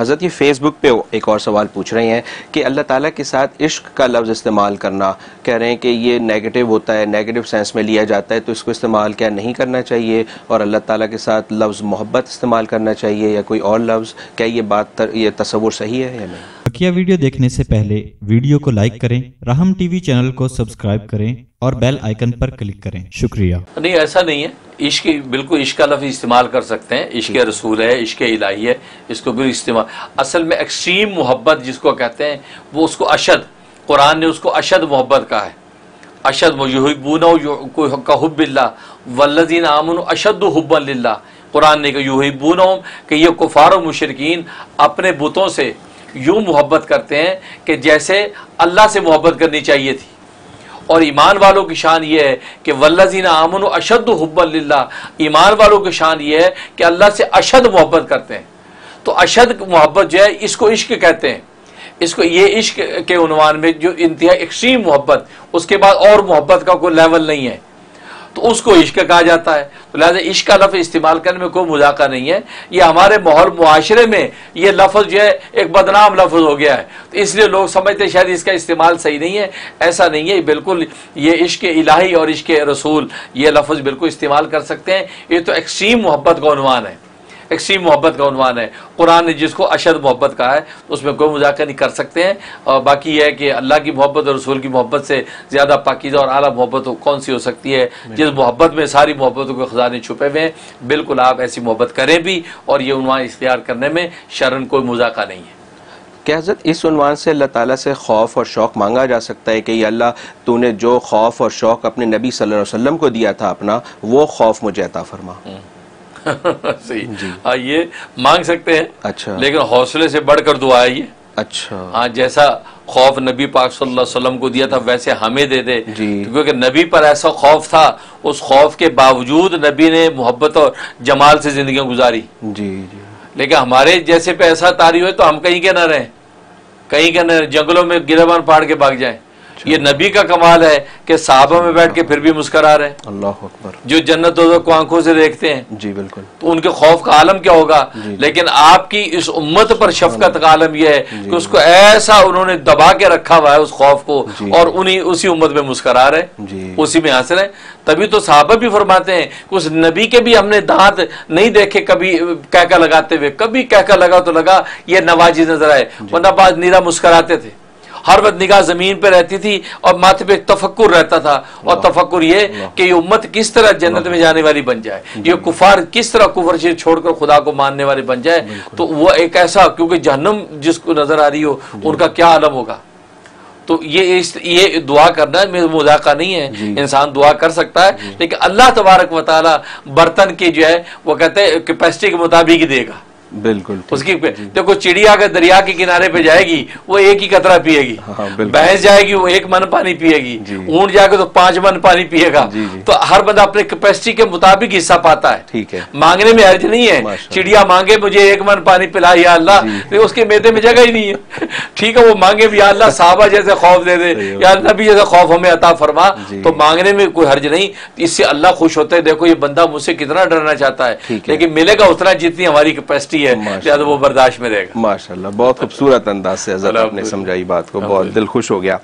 हज़रत ये फेसबुक पे एक और सवाल पूछ रहे हैं कि अल्लाह ताला के साथ इश्क का लफ्ज़ इस्तेमाल करना कह रहे हैं कि ये नेगेटिव होता है नेगेटिव सेंस में लिया जाता है तो इसको इस्तेमाल क्या नहीं करना चाहिए? और अल्लाह ताला के साथ लफ्ज़ मोहब्बत इस्तेमाल करना चाहिए या कोई और लफ्ज़? क्या ये बात तर, ये तस्वुर सही है या नहीं? बकिया वीडियो देखने से पहले वीडियो को लाइक करें, राहम टीवी चैनल को सब्सक्राइब करें और बेल आइकन पर क्लिक करें। शुक्रिया। नहीं, ऐसा नहीं है। इश्क बिल्कुल इश्क का लफ्ज़ इस्तेमाल कर सकते हैं। इश्क रसूल है इश्क इलाही है, इसको भी इस्तेमाल। असल में एक्सट्रीम मोहब्बत जिसको कहते हैं, वो उसको अशद, कुरान ने उसको अशद मोहब्बत कहा है। अशद युहिबून हुबिल्ला वल्लजीन आमन अशद हुब्बल्ला कुरान ने कहा, युहिबून कि ये कुफार मुशरकिन अपने बुतों से यूँ मोहब्बत करते हैं कि जैसे अल्लाह से मोहब्बत करनी चाहिए थी। और ईमान वालों की शान ये है कि वल्लजीना आमन अशद हुब्बल्ला ईमान वालों की शान ये है कि अल्लाह से अशद मोहब्बत करते हैं। तो अशद मोहब्बत जो है, इसको इश्क कहते हैं। इसको ये इश्क के उनवान में जो इंतहा एक्सट्रीम मोहब्बत, उसके बाद और मोहब्बत का कोई लेवल नहीं है। तो उसको इश्क कहा जाता है। तो लिहाजा इश्क का लफ्ज़ इस्तेमाल करने में कोई मुजाका नहीं है। ये हमारे माहौल मुआशरे में ये लफ्ज़ जो है, एक बदनाम लफ्ज़ हो गया है। तो इसलिए लोग समझते शायद इसका इस्तेमाल सही नहीं है। ऐसा नहीं है बिल्कुल ये इश्क इलाही और इश्क रसूल, ये लफ्ज़ बिल्कुल इस्तेमाल कर सकते हैं। ये तो एक्सट्रीम मोहब्बत का अनुमान है। एक्सट्रीम मोहब्बत का उनवान है। कुरान ने जिसको अशद मोहब्बत कहा है तो उसमें कोई मज़ाक नहीं कर सकते हैं। और बाकी यह है कि अल्लाह की मोहब्बत और रसूल की मोहब्बत से ज़्यादा पाकिदा और आला मोहब्बत कौन सी हो सकती है? जिस मोहब्बत में सारी मोहब्बतों के खजाने छुपे हुए हैं बिल्कुल आप ऐसी मोहब्बत करें भी और ये उनवान इख्तियार करने में शरण कोई मजाका नहीं है। क्या हज़रत इस उनवान से अल्लाह ताला से खौफ और शौक़ मांगा जा सकता है कि अल्लाह तूने जो खौफ और शौक़ अपने नबी सल्लल्लाहु अलैहि वसल्लम को दिया था अपना वो खौफ मुझे अता फरमा। हम्म। सही। हाँ ये मांग सकते हैं अच्छा। लेकिन हौसले से बढ़कर दुआ है ये। अच्छा। हाँ जैसा खौफ नबी पाक सल्लल्लाहु अलैहि वसल्लम को दिया था वैसे हमें दे दे। क्योंकि नबी पर ऐसा खौफ था उस खौफ के बावजूद नबी ने मोहब्बत और जमाल से ज़िंदगी गुजारी। जी जी। लेकिन हमारे जैसे पे ऐसा तारी हो तो हम कहीं के ना रहे। कहीं के न जंगलों में गिरबान पहाड़ के भाग जाए। ये नबी का कमाल है कि साहबा में बैठ के फिर भी मुस्करा रहे अल्लाह अकबर। जो जन्नत को आँखों से देखते हैं जी बिल्कुल। तो उनके खौफ का आलम क्या होगा? लेकिन आपकी इस उम्मत पर शफकत का आलम यह है कि उसको ऐसा उन्होंने दबा के रखा हुआ है उस खौफ को और उन्हीं उसी उम्मत में मुस्करा रहे उसी में हंस रहे तभी तो साहबा भी फरमाते हैं कि उस नबी के भी हमने दांत नहीं देखे कभी कहका लगाते हुए। कभी कहका लगा तो लगा ये नवाजी नज़र आए। बाद नीरा मुस्कराते थे। हर वक्त निगाह ज़मीन पर रहती थी और माथे पे तफक्र रहता था। और तफक्र ये कि ये उम्मत किस तरह जन्नत में जाने वाली बन जाए। ये कुफार किस तरह कुफर से छोड़कर खुदा को मानने वाले बन जाए तो वो एक ऐसा क्योंकि जहन्नम जिसको नज़र आ रही हो उनका क्या आलम होगा? तो ये इस ये दुआ करना मुजाका नहीं है। इंसान दुआ कर सकता है लेकिन अल्लाह तबारक वाली बर्तन की जो है वो कहते हैं कैपेसिटी के मुताबिक ही देगा। बिल्कुल उसकी देखो चिड़िया अगर दरिया के किनारे पे जाएगी वो एक ही कतरा पिएगी। हाँ, भैंस जाएगी वो एक मन पानी पिएगी। ऊँट जाएगा तो पाँच मन पानी पिएगा। तो हर बंदा अपने कैपेसिटी के मुताबिक हिस्सा पाता है। ठीक है। मांगने में अर्ज़ नहीं है। चिड़िया मांगे मुझे एक मन पानी पिला या अल्लाह। तो उसके मेदे में जगह ही नहीं है। ठीक है वो मांगे भी अल्लाह साहबा जैसे खौफ दे दे या नबी जैसे खौफ हमें अता फरमा। तो मांगने में कोई हर्ज नहीं। इससे अल्लाह खुश होते है। देखो ये बंदा मुझसे कितना डरना चाहता है। लेकिन मिलेगा उतना जितनी हमारी कैपेसिटी है लिहाजा वो बर्दाश्त में रहेगा। माशाल्लाह बहुत खूबसूरत अंदाज से आपने समझाई बात को बहुत दिल खुश हो गया।